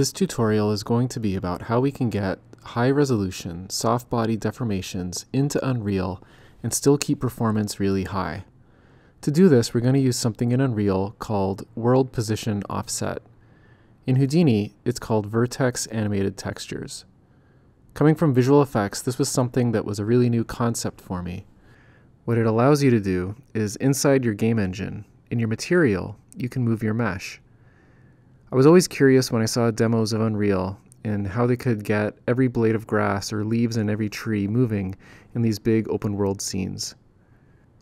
This tutorial is going to be about how we can get high resolution soft body deformations into Unreal and still keep performance really high. To do this, we're going to use something in Unreal called World Position Offset. In Houdini, it's called Vertex Animated Textures. Coming from visual effects, this was something that was a really new concept for me. What it allows you to do is inside your game engine, in your material, you can move your mesh. I was always curious when I saw demos of Unreal and how they could get every blade of grass or leaves in every tree moving in these big open world scenes.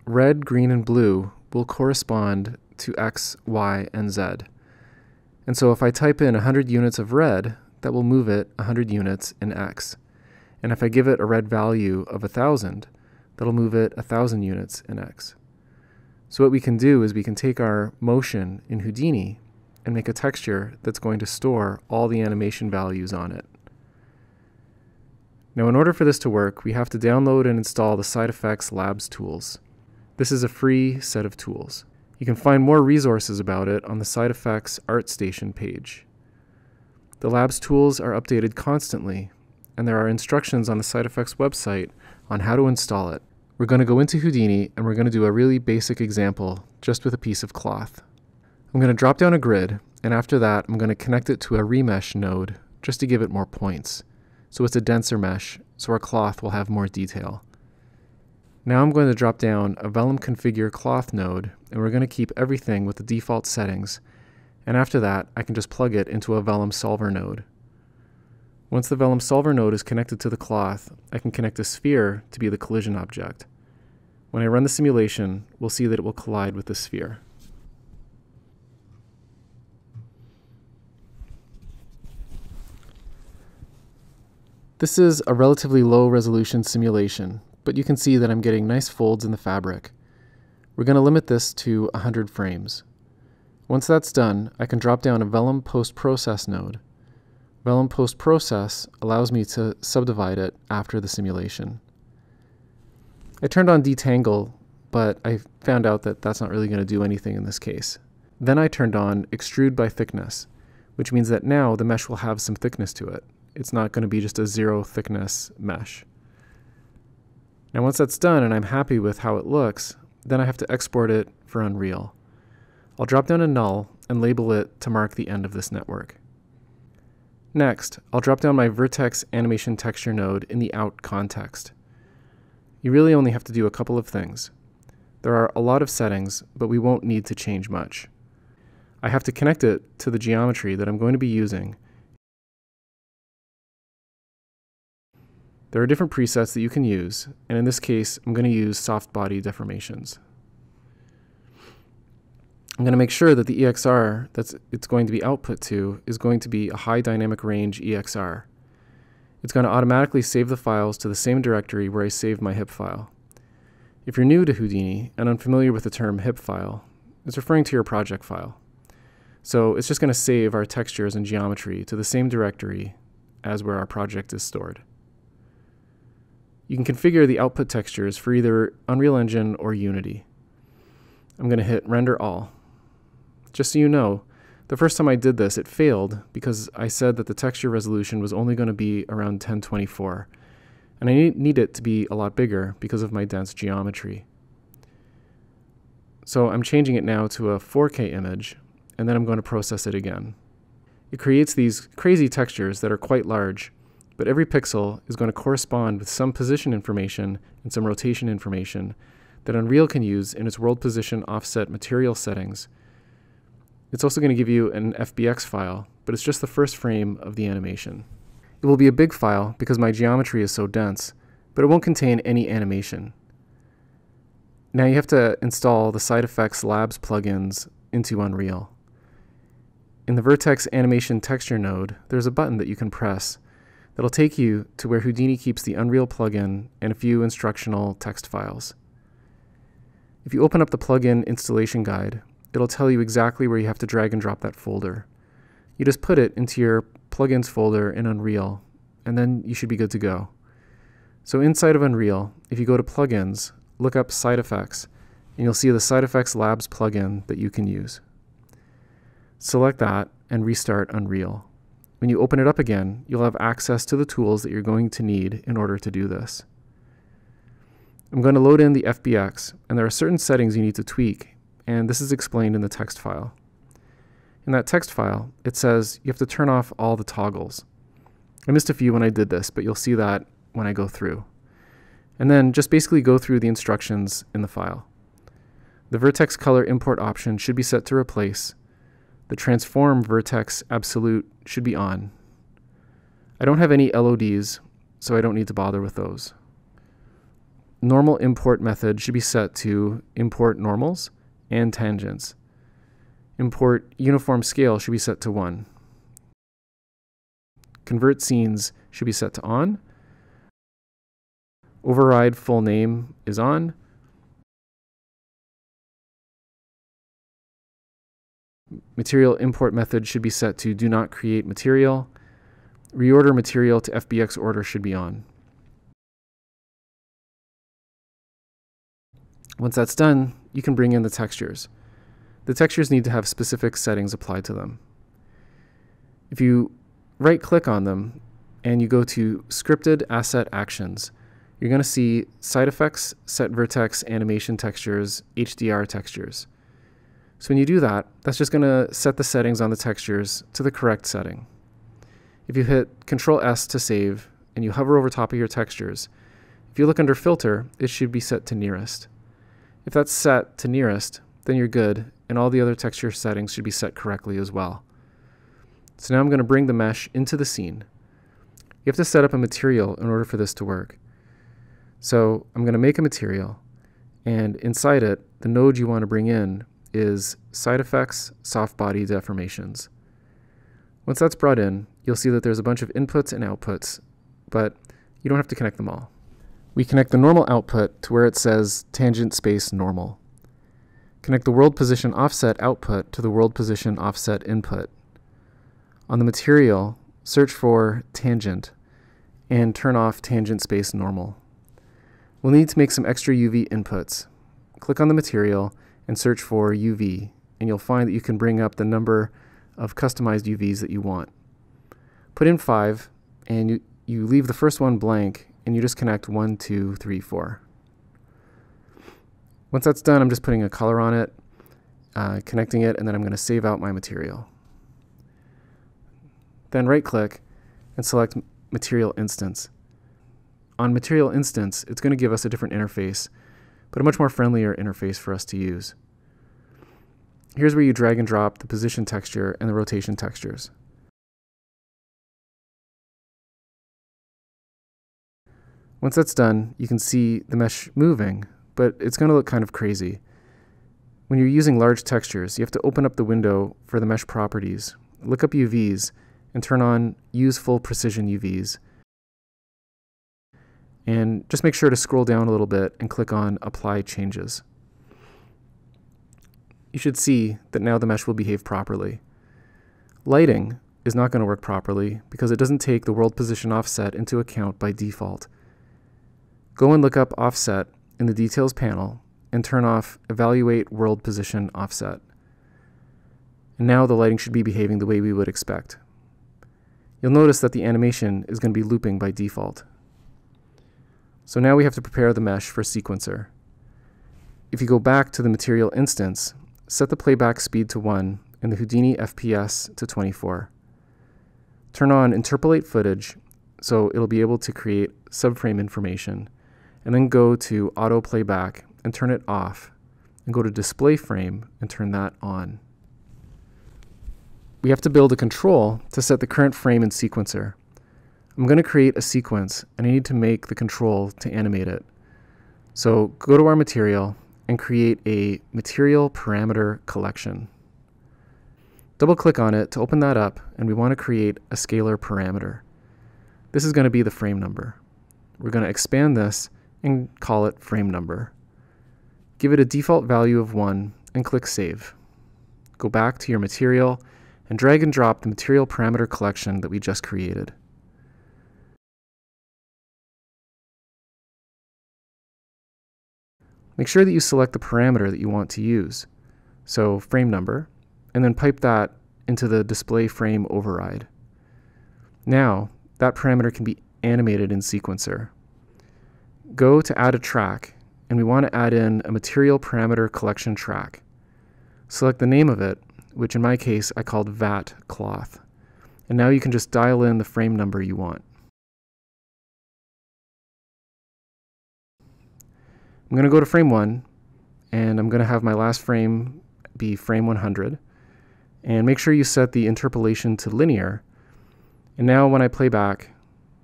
Red, green, and blue will correspond to X, Y, and Z. And so if I type in 100 units of red, that will move it 100 units in X. And if I give it a red value of 1000, that'll move it 1000 units in X. So what we can do is we can take our motion in Houdini and make a texture that's going to store all the animation values on it. Now in order for this to work, we have to download and install the SideFX Labs tools. This is a free set of tools. You can find more resources about it on the SideFX ArtStation page. The Labs tools are updated constantly, and there are instructions on the SideFX website on how to install it. We're going to go into Houdini and we're going to do a really basic example just with a piece of cloth. I'm going to drop down a grid, and after that, I'm going to connect it to a remesh node just to give it more points. So it's a denser mesh, so our cloth will have more detail. Now I'm going to drop down a Vellum Configure cloth node, and we're going to keep everything with the default settings. And after that, I can just plug it into a Vellum Solver node. Once the Vellum Solver node is connected to the cloth, I can connect a sphere to be the collision object. When I run the simulation, we'll see that it will collide with the sphere. This is a relatively low resolution simulation, but you can see that I'm getting nice folds in the fabric. We're going to limit this to 100 frames. Once that's done, I can drop down a Vellum Post Process node. Vellum Post Process allows me to subdivide it after the simulation. I turned on detangle, but I found out that that's not really going to do anything in this case. Then I turned on extrude by thickness, which means that now the mesh will have some thickness to it. It's not going to be just a zero thickness mesh. Now once that's done and I'm happy with how it looks, then I have to export it for Unreal. I'll drop down a null and label it to mark the end of this network. Next, I'll drop down my vertex animation texture node in the out context. You really only have to do a couple of things. There are a lot of settings, but we won't need to change much. I have to connect it to the geometry that I'm going to be using There are different presets that you can use, and in this case, I'm going to use soft body deformations. I'm going to make sure that the EXR that it's going to be output to is going to be a high dynamic range EXR. It's going to automatically save the files to the same directory where I saved my HIP file. If you're new to Houdini and unfamiliar with the term HIP file, it's referring to your project file. So it's just going to save our textures and geometry to the same directory as where our project is stored. You can configure the output textures for either Unreal Engine or Unity. I'm going to hit Render All. Just so you know, the first time I did this, it failed because I said that the texture resolution was only going to be around 1024, and I need it to be a lot bigger because of my dense geometry. So I'm changing it now to a 4K image, and then I'm going to process it again. It creates these crazy textures that are quite large, but every pixel is going to correspond with some position information and some rotation information that Unreal can use in its world position offset material settings. It's also going to give you an FBX file, but it's just the first frame of the animation. It will be a big file because my geometry is so dense, but it won't contain any animation. Now you have to install the SideFX Labs plugins into Unreal. In the Vertex Animation Texture node, there's a button that you can press It'll take you to where Houdini keeps the Unreal plugin and a few instructional text files. If you open up the plugin installation guide, it'll tell you exactly where you have to drag and drop that folder. You just put it into your plugins folder in Unreal, and then you should be good to go. So inside of Unreal, if you go to plugins, look up SideFX, and you'll see the SideFX Labs plugin that you can use. Select that and restart Unreal. When you open it up again, you'll have access to the tools that you're going to need in order to do this. I'm going to load in the FBX, and there are certain settings you need to tweak, and this is explained in the text file. In that text file, it says you have to turn off all the toggles. I missed a few when I did this, but you'll see that when I go through. And then just basically go through the instructions in the file. The vertex color import option should be set to replace. The transform vertex absolute should be on. I don't have any LODs, so I don't need to bother with those. Normal import method should be set to import normals and tangents. Import uniform scale should be set to 1. Convert scenes should be set to on. Override full name is on. Material import method should be set to do not create material. Reorder material to FBX order should be on. Once that's done, you can bring in the textures. The textures need to have specific settings applied to them. If you right click on them and you go to scripted asset actions, you're going to see SideFX, set vertex, animation textures, HDR textures. So when you do that, that's just going to set the settings on the textures to the correct setting. If you hit Control S to save and you hover over top of your textures, if you look under filter, it should be set to nearest. If that's set to nearest, then you're good, and all the other texture settings should be set correctly as well. So now I'm going to bring the mesh into the scene. You have to set up a material in order for this to work. So I'm going to make a material, and inside it, the node you want to bring in is SideFX, soft body deformations. Once that's brought in, you'll see that there's a bunch of inputs and outputs, but you don't have to connect them all. We connect the normal output to where it says tangent space normal. Connect the world position offset output to the world position offset input. On the material, search for tangent and turn off tangent space normal. We'll need to make some extra UV inputs. Click on the material and search for UV, and you'll find that you can bring up the number of customized UVs that you want. Put in five, and you, you leave the first one blank and you just connect one, two, three, four. Once that's done, I'm just putting a color on it, uh, connecting it, and then I'm going to save out my material. Then right click and select Material Instance. On Material Instance, it's going to give us a different interface, but a much more friendlier interface for us to use. Here's where you drag and drop the position texture and the rotation textures. Once that's done, you can see the mesh moving, but it's going to look kind of crazy. When you're using large textures, you have to open up the window for the mesh properties, look up UVs, and turn on Use Full Precision UVs. And just make sure to scroll down a little bit and click on Apply Changes. You should see that now the mesh will behave properly. Lighting is not going to work properly because it doesn't take the world position offset into account by default. Go and look up offset in the details panel and turn off evaluate world position offset. And now the lighting should be behaving the way we would expect. You'll notice that the animation is going to be looping by default. So now we have to prepare the mesh for sequencer. If you go back to the material instance, set the playback speed to 1 and the Houdini FPS to 24. Turn on interpolate footage so it'll be able to create subframe information and then go to auto playback and turn it off and go to display frame and turn that on. We have to build a control to set the current frame in sequencer. I'm going to create a sequence and I need to make the control to animate it. So go to our material and create a material parameter collection. Double click on it to open that up and we want to create a scalar parameter. This is going to be the frame number. We're going to expand this and call it frame number. Give it a default value of 1 and click Save. Go back to your material and drag and drop the material parameter collection that we just created. Make sure that you select the parameter that you want to use, so frame number, and then pipe that into the display frame override. Now, that parameter can be animated in Sequencer. Go to add a track, and we want to add in a material parameter collection track. Select the name of it, which in my case I called VAT cloth. And now you can just dial in the frame number you want. I'm going to go to frame 1, and I'm going to have my last frame be frame 100. And make sure you set the interpolation to linear. And now when I play back,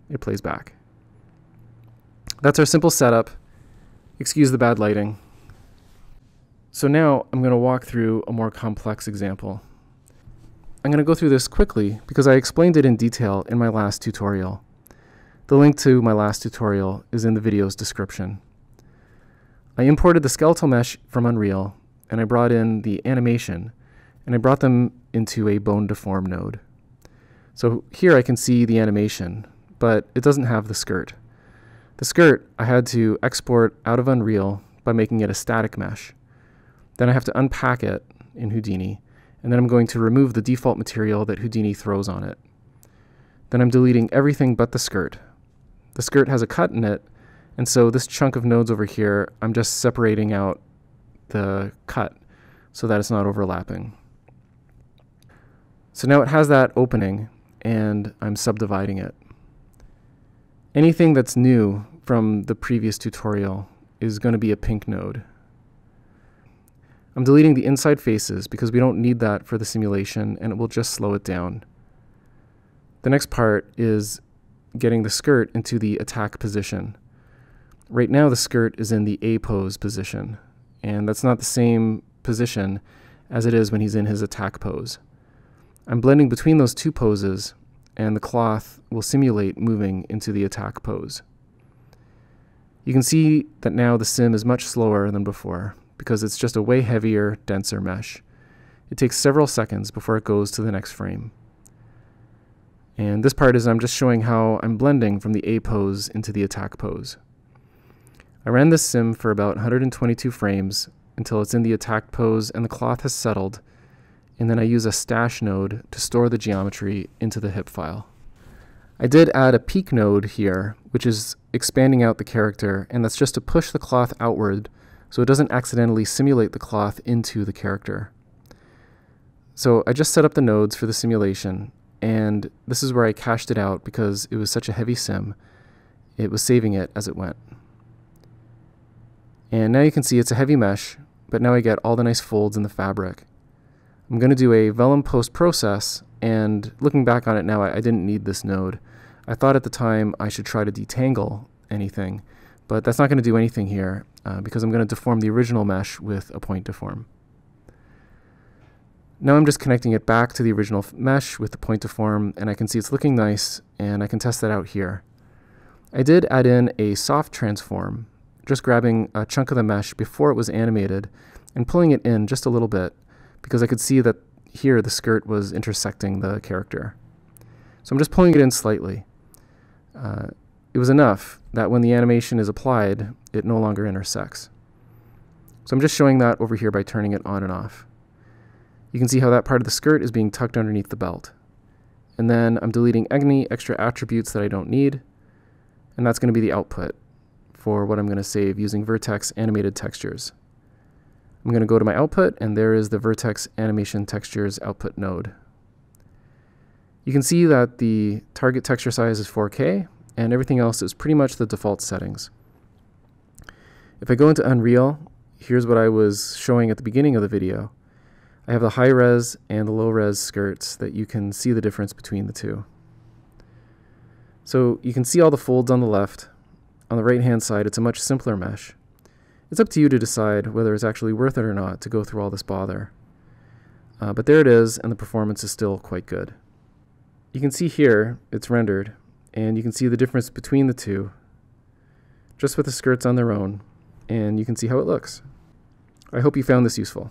it plays back. That's our simple setup. Excuse the bad lighting. So now I'm going to walk through a more complex example. I'm going to go through this quickly because I explained it in detail in my last tutorial. The link to my last tutorial is in the video's description. I imported the skeletal mesh from Unreal, and I brought in the animation, and I brought them into a bone deform node. So here I can see the animation, but it doesn't have the skirt. The skirt I had to export out of Unreal by making it a static mesh. Then I have to unpack it in Houdini, and then I'm going to remove the default material that Houdini throws on it. Then I'm deleting everything but the skirt. The skirt has a cut in it, and so this chunk of nodes over here, I'm just separating out the cut so that it's not overlapping. So now it has that opening and I'm subdividing it. Anything that's new from the previous tutorial is going to be a pink node. I'm deleting the inside faces because we don't need that for the simulation and it will just slow it down. The next part is getting the skirt into the attack position. Right now the skirt is in the A pose position, and that's not the same position as it is when he's in his attack pose. I'm blending between those two poses, and the cloth will simulate moving into the attack pose. You can see that now the sim is much slower than before, because it's just a way heavier, denser mesh. It takes several seconds before it goes to the next frame. And this part is I'm just showing how I'm blending from the A pose into the attack pose. I ran this sim for about 122 frames until it's in the attack pose and the cloth has settled, and then I use a stash node to store the geometry into the HIP file. I did add a peak node here, which is expanding out the character, and that's just to push the cloth outward so it doesn't accidentally simulate the cloth into the character. So I just set up the nodes for the simulation, and this is where I cached it out because it was such a heavy sim, it was saving it as it went. And now you can see it's a heavy mesh, but now I get all the nice folds in the fabric. I'm going to do a vellum post process, and looking back on it now, I, I didn't need this node. I thought at the time I should try to detangle anything, but that's not going to do anything here uh, because I'm going to deform the original mesh with a point deform. Now I'm just connecting it back to the original mesh with the point deform, and I can see it's looking nice, and I can test that out here. I did add in a soft transform, just grabbing a chunk of the mesh before it was animated and pulling it in just a little bit because I could see that here the skirt was intersecting the character. So I'm just pulling it in slightly. Uh, it was enough that when the animation is applied, it no longer intersects. So I'm just showing that over here by turning it on and off. You can see how that part of the skirt is being tucked underneath the belt. And then I'm deleting any extra attributes that I don't need, and that's going to be the output for what I'm going to save using Vertex Animated Textures. I'm going to go to my output, and there is the Vertex Animation Textures output node. You can see that the target texture size is 4K, and everything else is pretty much the default settings. If I go into Unreal, here's what I was showing at the beginning of the video. I have the high res and the low res skirts that you can see the difference between the two. So you can see all the folds on the left, on the right hand side, it's a much simpler mesh. It's up to you to decide whether it's actually worth it or not to go through all this bother. Uh, but there it is, and the performance is still quite good. You can see here, it's rendered, and you can see the difference between the two, just with the skirts on their own, and you can see how it looks. I hope you found this useful.